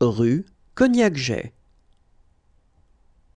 rue Cognac-Jay